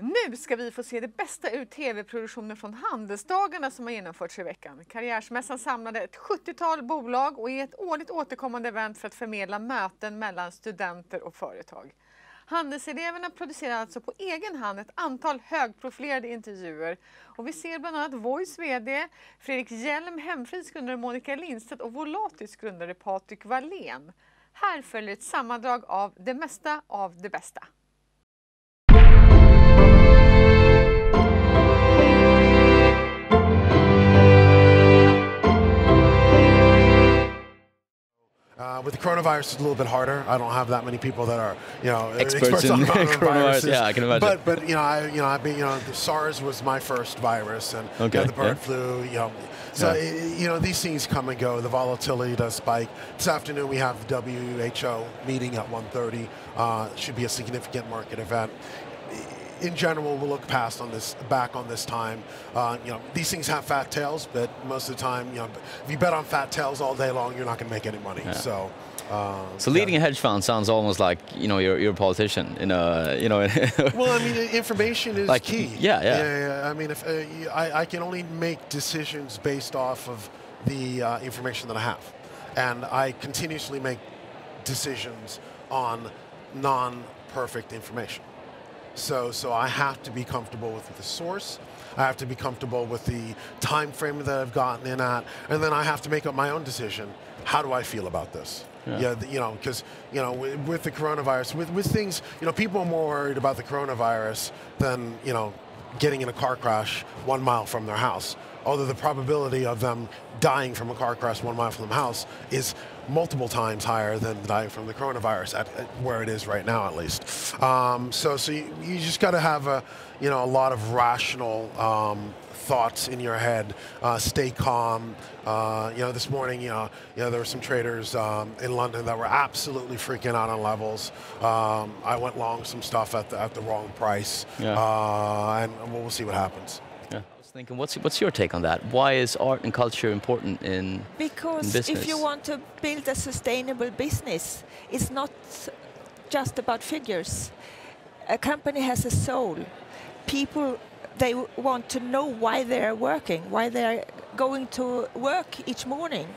Nu ska vi få se det bästa ur tv-produktionen från handelsdagarna som har genomförts i veckan. Karriärsmässan samlade ett 70-tal bolag och är ett årligt återkommande event för att förmedla möten mellan studenter och företag. Handelseleverna producerar alltså på egen hand ett antal högprofilerade intervjuer och vi ser bland annat Voice VD, Fredrik Hjelm, Hemfrids grundare Monica Lindstedt och Volatis grundare Patrik Wallén. Här följer ett sammandrag av det mesta av det bästa. Uh, with the coronavirus, it's a little bit harder. I don't have that many people that are, you know, experts, experts in coronavirus. Yeah, I can imagine. But, but you know, I, you know, I've been, you know, the SARS was my first virus, and okay, you know, the bird yeah. flu. You know, so Yeah. it- you know, these things come and go. The volatility does spike. This afternoon we have WHO meeting at 1:30. Uh, should be a significant market event in general, we'll look past on this, back on this time. Uh, you know, these things have fat tails, but most of the time, you know, if you bet on fat tails all day long, you're not going to make any money. Yeah. So, uh, So leading a hedge fund sounds almost like you know you're, you're a politician in a you know. well, I mean, information is Like, key. yeah, yeah. yeah. I mean, if uh, I, I can only make decisions based off of the uh, information that I have, and I continuously make decisions on non-perfect information. So, so I have to be comfortable with the source. I have to be comfortable with the time frame that I've gotten in at, and then I have to make up my own decision. How do I feel about this? Yeah. Yeah, you know, because you know, with, with the coronavirus, with with things, you know, people are more worried about the coronavirus than you know, getting in a car crash one mile from their house. Although the probability of them dying from a car crash one mile from the house is multiple times higher than dying from the coronavirus at, at where it is right now, at least. Um, so, so you, you just got to have a, you know, a lot of rational um, thoughts in your head. Uh, stay calm. Uh, you know, this morning, you know, you know, there were some traders um, in London that were absolutely freaking out on levels. Um, I went long some stuff at the, at the wrong price, Yeah. uh, and we'll, we'll see what happens. Thinking, what's what's your take on that? Why is art and culture important in? Because business. if you want to build a sustainable business, it's not just about figures. A company has a soul. People, they want to know why they are working, why they are going to work each morning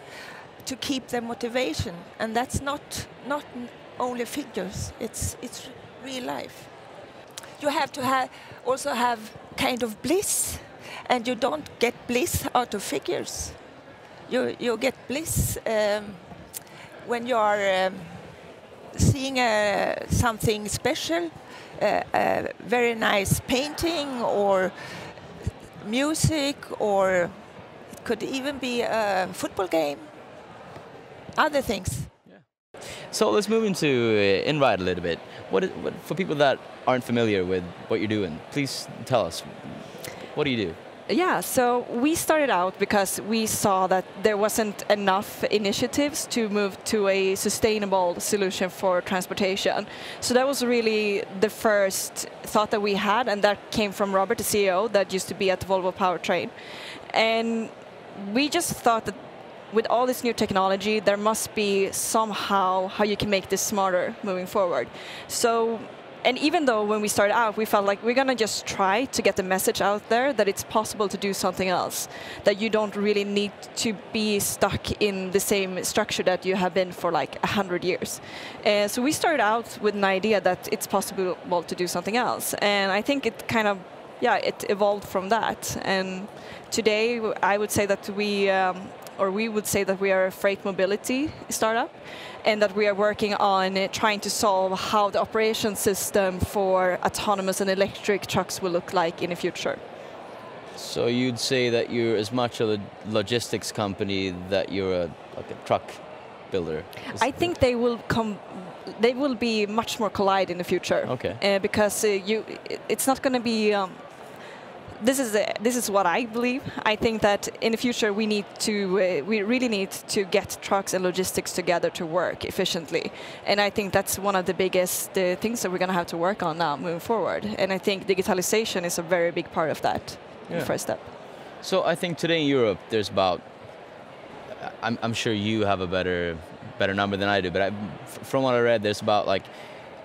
to keep their motivation. And that's not, not only figures, it's, it's real life. You have to ha- also have kind of bliss, and you don't get bliss out of figures you you get bliss um, when you are um, seeing uh, something special, uh, a very nice painting or music, or it could even be a football game. Other things. So let's move into uh, Einride a little bit. What for people that aren't familiar with what you're doing? Please tell us. What do you do? Yeah, so we started out because we saw that there wasn't enough initiatives to move to a sustainable solution for transportation. So that was really the first thought that we had, and that came from Robert, the CEO, that used to be at Volvo Powertrain. And we just thought that with all this new technology, there must be somehow how you can make this smarter moving forward. So, and even though when we started out, we felt like we're gonna just try to get the message out there that it's possible to do something else, that you don't really need to be stuck in the same structure that you have been for like a hundred years. Uh, so we started out with an idea that it's possible to do something else, and I think it kind of yeah, it evolved from that. And today, I would say that we, um, or we would say that we are a freight mobility startup, and that we are working on uh, trying to solve how the operation system for autonomous and electric trucks will look like in the future. So you'd say that you're as much of a logistics company that you're a like a truck builder. Is- I think they will come. They will be much more collide in the future. Okay. Uh, because uh, you, it's not going to be. Um, this is uh, this is what I believe. I think that in the future we need to uh, we really need to get trucks and logistics together to work efficiently, and I think that's one of the biggest uh, things that we're going to have to work on now moving forward. And I think digitalization is a very big part of that. Yeah. The first step. So I think today in Europe there's about. I'm, I'm sure you have a better better number than I do, but I, from what I read, there's about like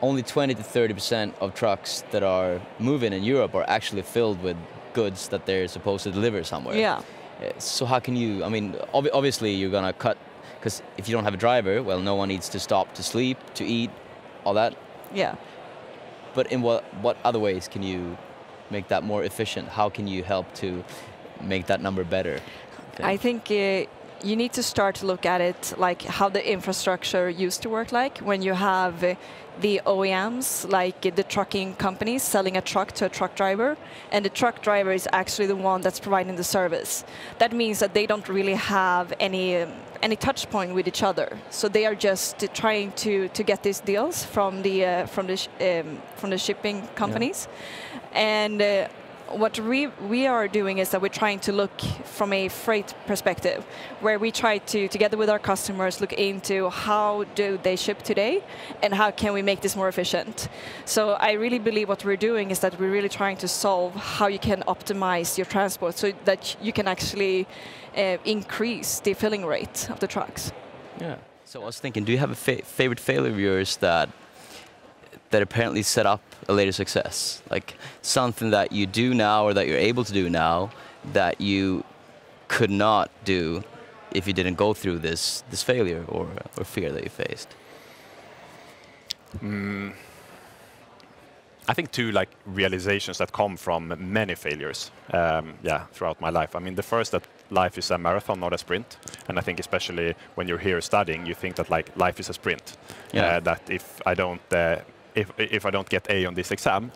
only 20 to 30 percent of trucks that are moving in Europe are actually filled with goods that they're supposed to deliver somewhere. Yeah. Uh, So how can you? I mean, ob- obviously you're gonna cut because if you don't have a driver, well, no one needs to stop to sleep, to eat, all that. Yeah. But in what what other ways can you make that more efficient? How can you help to make that number better? I think uh, you need to start to look at it like how the infrastructure used to work like when you have the OEMs, like the trucking companies selling a truck to a truck driver, and the truck driver is actually the one that's providing the service. That means that they don't really have any um, any touch point with each other. So they are just uh, trying to, to get these deals from the uh, from the sh- um, from the shipping companies, and. Uh, what we, we are doing is that we're trying to look from a freight perspective, where we try to, together with our customers, look into how do they ship today and how can we make this more efficient. So I really believe what we're doing is that we're really trying to solve how you can optimize your transport so that you can actually uh, increase the filling rate of the trucks. Yeah. So I was thinking, do you have a fa- favorite failure of yours that that apparently set up a later success? Like something that you do now or that you're able to do now that you could not do if you didn't go through this this failure or or fear that you faced. I think two like realizations that come from many failures. Um, yeah, throughout my life. I mean, the first that life is a marathon, not a sprint, and I think especially when you're here studying, you think that like life is a sprint. Yeah. Uh, that if I don't uh, if if I don't get A on this exam,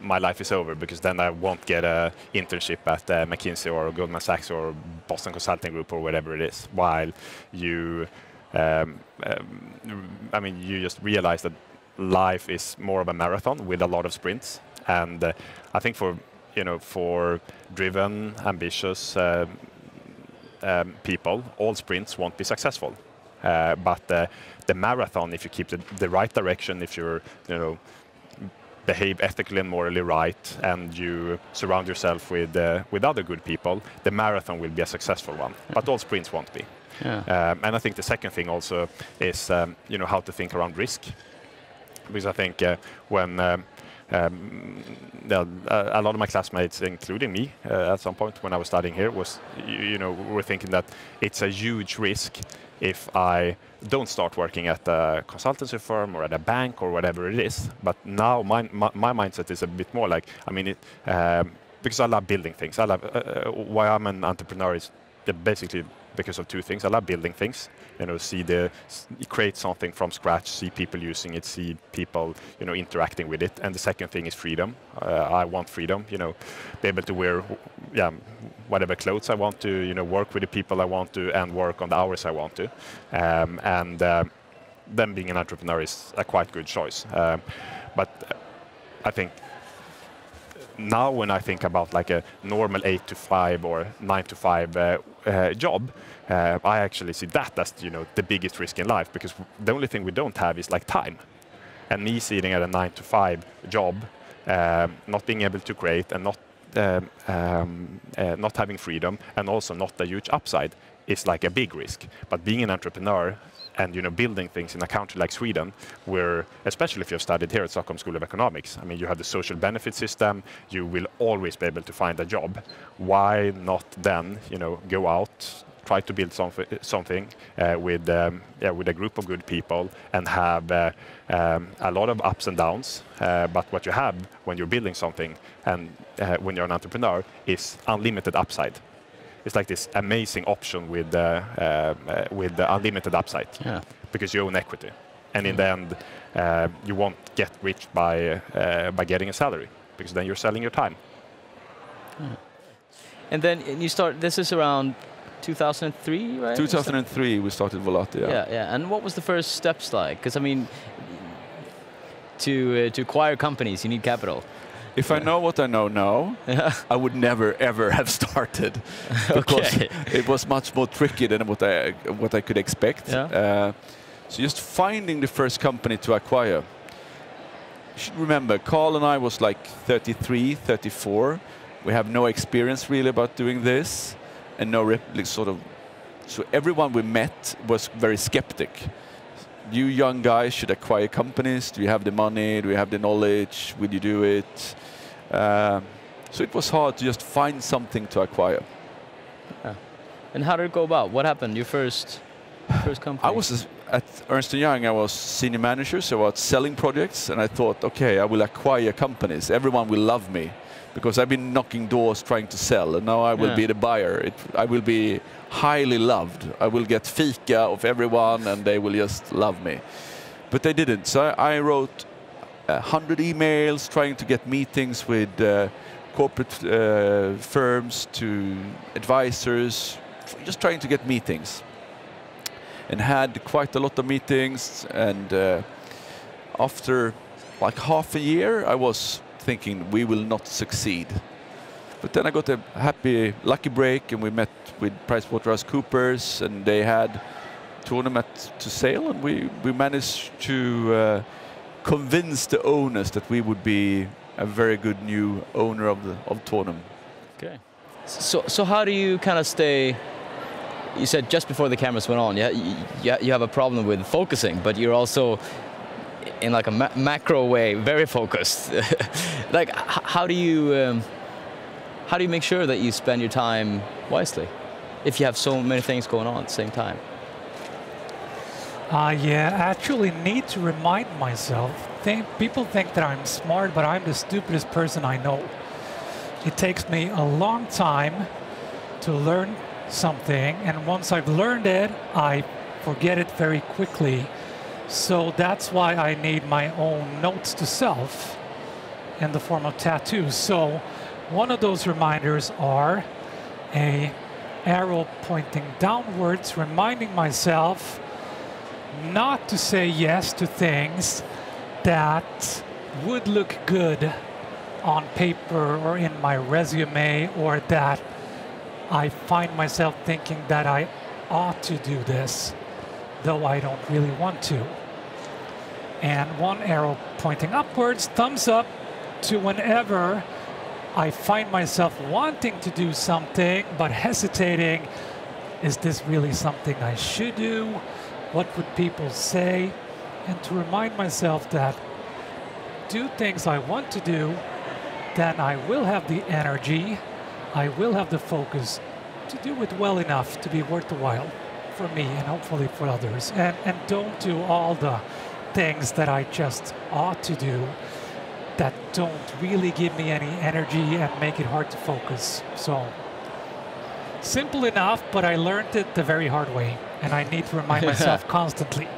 my life is over because then I won't get an internship at uh, McKinsey or Goldman Sachs or Boston Consulting Group or whatever it is. While you, um, um, I mean, you just realize that life is more of a marathon with a lot of sprints. And uh, I think for you know for driven, ambitious um, um, people, all sprints won't be successful. Uh, but the marathon, if you keep the, the right direction, if you're you know behave ethically and morally right, and you surround yourself with uh, with other good people, the marathon will be a successful one. But all sprints won't be. Yeah. Um, and I think the second thing also is um, you know how to think around risk, because I think uh, when um, um, a lot of my classmates, including me, uh, at some point when I was studying here, was you know were thinking that it's a huge risk if I don't start working at a consultancy firm or at a bank or whatever it is. But now my my, my mindset is a bit more like I mean it um, because I love building things. I love uh, uh, why I'm an entrepreneur is basically because of two things. I love building things, you know, see the create something from scratch, see people using it, see people, you know, interacting with it. And the second thing is freedom. Uh, I want freedom, you know, be able to wear, yeah, whatever clothes I want to, you know, work with the people I want to, and work on the hours I want to. Um, and um then being an entrepreneur is a quite good choice. Um, but I think now when I think about like a normal eight to five or nine to five uh, uh, job, uh, I actually see that as you know the biggest risk in life because the only thing we don't have is like time. And me sitting at a nine to five job, um, not being able to create and not um, um, uh, not having freedom and also not a huge upside is like a big risk. But being an entrepreneur and you know building things in a country like Sweden, where especially if you've studied here at Stockholm School of Economics, I mean you have the social benefit system, you will always be able to find a job. Why not then you know go out, try to build something something uh, with um, yeah, with a group of good people and have uh, um, a lot of ups and downs. Uh, but what you have when you're building something and uh, when you're an entrepreneur is unlimited upside it's like this amazing option with uh, uh, uh, with the unlimited upside Yeah. because you own equity, and in the end, uh, you won't get rich by uh, by getting a salary because then you're selling your time. And then you start. This is around 2003, right? 2003 we started Volati. Yeah. Yeah, yeah. And what was the first steps like? Because I mean, to uh, to acquire companies, you need capital. If I know what I know now, Yeah. I would never ever have started because Okay. it was much more tricky than what I what I could expect. Yeah. Uh, so just finding the first company to acquire. You should remember, Karl and I was like 33, 34. We have no experience really about doing this, and no sort of. So everyone we met was very skeptic. You young guys should acquire companies. Do you have the money? Do you have the knowledge? Will you do it? Um, so it was hard to just find something to acquire. And how did it go about? What happened? Your first first company? I was at Ernst & Young. I was senior manager, so I was selling projects, and I thought, okay, I will acquire companies. Everyone will love me because I've been knocking doors trying to sell, and now I will Yeah. be the buyer. It, I will be highly loved. I will get fika of everyone, and they will just love me. But they didn't. So I, I wrote a hundred emails trying to get meetings with uh, corporate uh, firms, to advisors, just trying to get meetings and had quite a lot of meetings. And uh, after like half a year, I was thinking we will not succeed. But then I got a happy, lucky break, and we met with PricewaterhouseCoopers, and they had Tornum to sale, and we, we managed to uh, convince the owners that we would be a very good new owner of the of Tornum. Okay. So, so how do you kind of stay? You said just before the cameras went on, yeah, you, you have a problem with focusing, but you're also in like a ma macro way very focused. like, how do you um, how do you make sure that you spend your time wisely if you have so many things going on at the same time? I uh, actually need to remind myself. Think, people think that I'm smart, but I'm the stupidest person I know. It takes me a long time to learn something, and once I've learned it, I forget it very quickly. So that's why I need my own notes to self in the form of tattoos. So one of those reminders are a arrow pointing downwards, reminding myself not to say yes to things that would look good on paper or in my resume or that I find myself thinking that I ought to do this, though I don't really want to. And one arrow pointing upwards, thumbs up to whenever I find myself wanting to do something but hesitating. Is this really something I should do? What would people say? And to remind myself that do things I want to do, then I will have the energy, I will have the focus to do it well enough to be worth the while for me and hopefully for others. And, and don't do all the things that I just ought to do that don't really give me any energy and make it hard to focus. So simple enough, but I learned it the very hard way, and I need to remind myself constantly.